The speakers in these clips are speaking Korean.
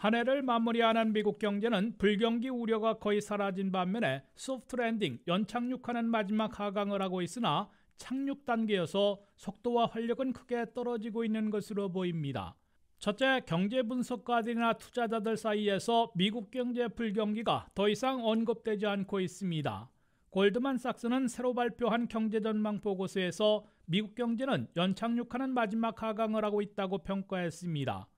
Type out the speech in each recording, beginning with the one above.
한 해를 마무리하는 미국 경제는 불경기 우려가 거의 사라진 반면에 soft landing, 연착륙하는 마지막 하강을 하고 있으나 착륙 단계여서 속도와 활력은 크게 떨어지고 있는 것으로 보입니다. 첫째, 경제 분석가들이나 투자자들 사이에서 미국 경제 불경기가 더 이상 언급되지 않고 있습니다. 골드만삭스는 새로 발표한 경제 전망 보고서에서 미국 경제는 연착륙하는 마지막 하강을 하고 있다고 평가했습니다.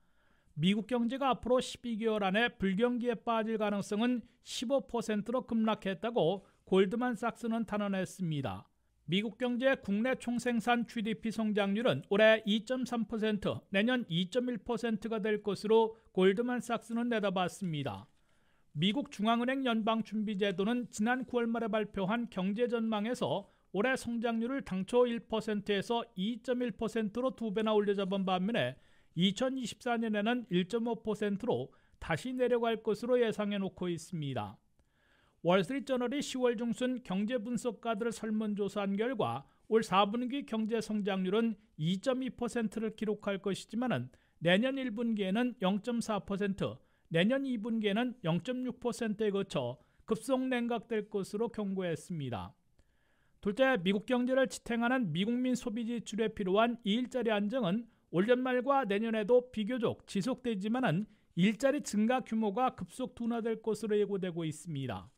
미국 경제가 앞으로 12개월 안에 불경기에 빠질 가능성은 15%로 급락했다고 골드만삭스는 단언했습니다. 미국 경제 국내 총생산 GDP 성장률은 올해 2.3%, 내년 2.1%가 될 것으로 골드만삭스는 내다봤습니다. 미국 중앙은행 연방준비제도는 지난 9월 말에 발표한 경제 전망에서 올해 성장률을 당초 1%에서 2.1%로 두 배나 올려잡은 반면에 2024년에는 1.5%로 다시 내려갈 것으로 예상해 놓고 있습니다. 월스트리트저널이 10월 중순 경제 분석가들을 설문조사한 결과 올 4분기 경제 성장률은 2.2%를 기록할 것이지만 내년 1분기에는 0.4%, 내년 2분기에는 0.6%에 거쳐 급속 냉각될 것으로 경고했습니다. 둘째, 미국 경제를 지탱하는 미국민 소비 지출에 필요한 일자리 안정은 올 연말과 내년에도 비교적 지속되지만은 일자리 증가 규모가 급속 둔화될 것으로 예고되고 있습니다.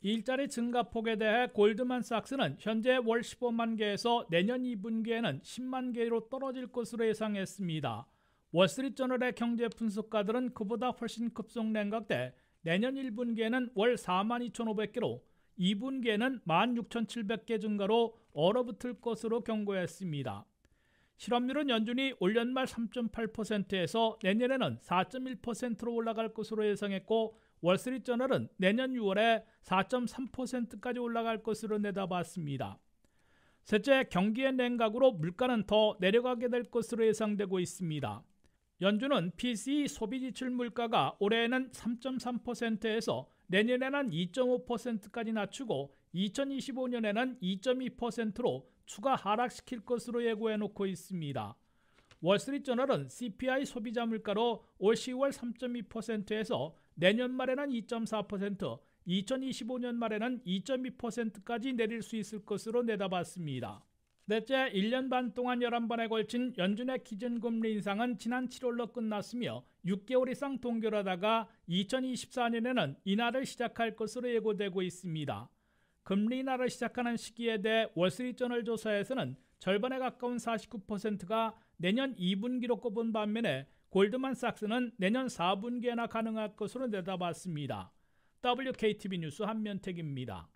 일자리 증가폭에 대해 골드만삭스는 현재 월 15만 개에서 내년 2분기에는 10만 개로 떨어질 것으로 예상했습니다. 월스트리트저널의 경제 분석가들은 그보다 훨씬 급속 냉각돼 내년 1분기에는 월 4만 2,500개로 2분기에는 16,700개 증가로 얼어붙을 것으로 경고했습니다. 실업률은 연준이 올 연말 3.8%에서 내년에는 4.1%로 올라갈 것으로 예상했고 월스트리트저널은 내년 6월에 4.3%까지 올라갈 것으로 내다봤습니다. 셋째, 경기의 냉각으로 물가는 더 내려가게 될 것으로 예상되고 있습니다. 연준은 PCE 소비지출 물가가 올해에는 3.3%에서 내년에는 2.5%까지 낮추고 2025년에는 2.2%로 추가 하락시킬 것으로 예고해 놓고 있습니다. 월스트리트저널은 CPI 소비자 물가로 올 10월 3.2%에서 내년 말에는 2.4%, 2025년 말에는 2.2%까지 내릴 수 있을 것으로 내다봤습니다. 넷째, 1년 반 동안 11번에 걸친 연준의 기준금리 인상은 지난 7월로 끝났으며 6개월 이상 동결하다가 2024년에는 인하를 시작할 것으로 예고되고 있습니다. 금리 인하를 시작하는 시기에 대해 월스트리트저널 조사에서는 절반에 가까운 49%가 내년 2분기로 꼽은 반면에 골드만삭스는 내년 4분기에나 가능할 것으로 내다봤습니다. WKTV 뉴스 한면택입니다.